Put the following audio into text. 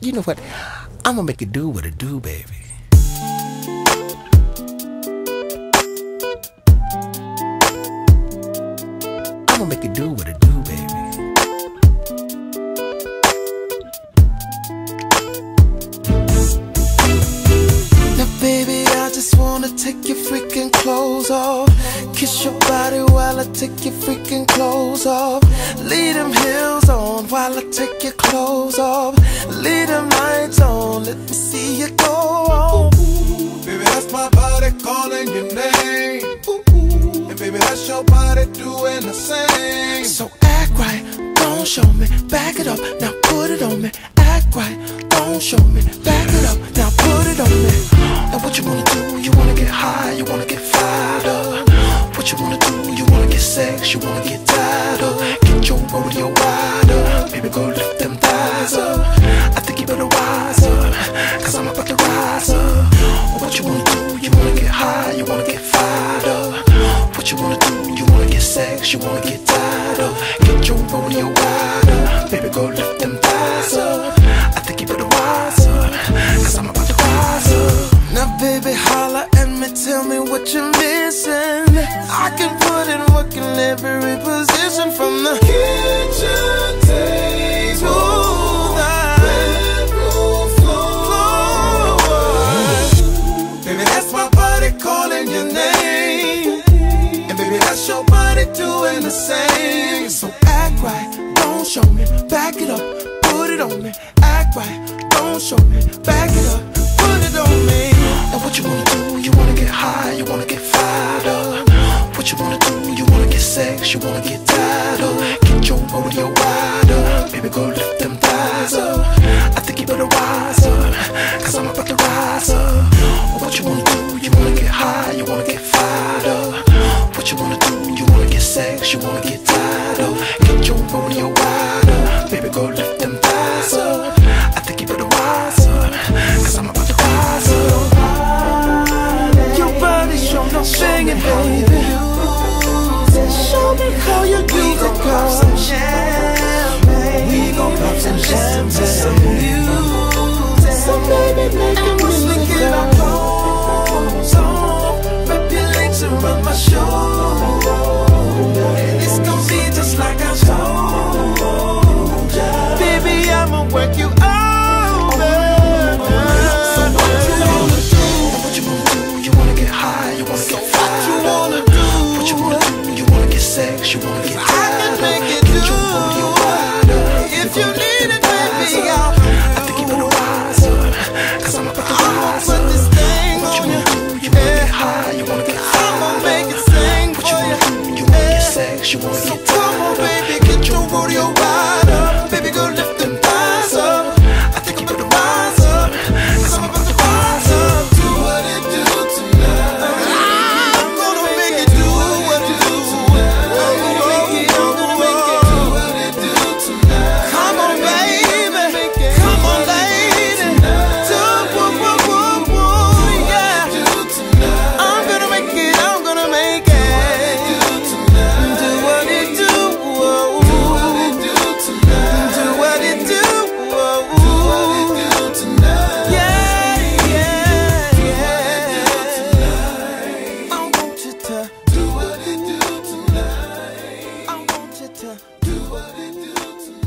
you know what? I'm gonna make it do what it do, baby. I'm gonna make it do what it do, baby. Now, baby, I just wanna take your freaking clothes off. Kiss your body while I take your freaking clothes off. Leave them heels on while I take your clothes let me see you go. Baby, that's my body calling your name. And baby, that's your body doing the same. So act right, don't show me, back it up, now put it on me. Act right, don't show me, back it up, now put it on me. Now what you wanna do? You wanna get high, you wanna get fired up. What you wanna do? You wanna get sex, you wanna get tied up. Sex, you wanna get tied up. Get your rodeo wide up, baby, go lift them thighs up. I think you better rise up, cause I'm about to rise up. Now, baby, holla at me, tell me what you're missing. I can put in work in every position from the 42 and the same. So act right, don't show me. Back it up, put it on me. Act right, don't show me. Back it up, put it on me. Now what you wanna do? You wanna get high, you wanna get fired up. What you wanna do? You wanna get sex, you wanna get down. you wanna get tired of. Get your rodeo wider, baby, go lift them thighs up. I think you better wise up, cause I'm about to rise up. Your body show no singing, baby. Show me how you do we gon' pop some jam. We gon' pop some baby. Some music, so baby, make the music. what it do to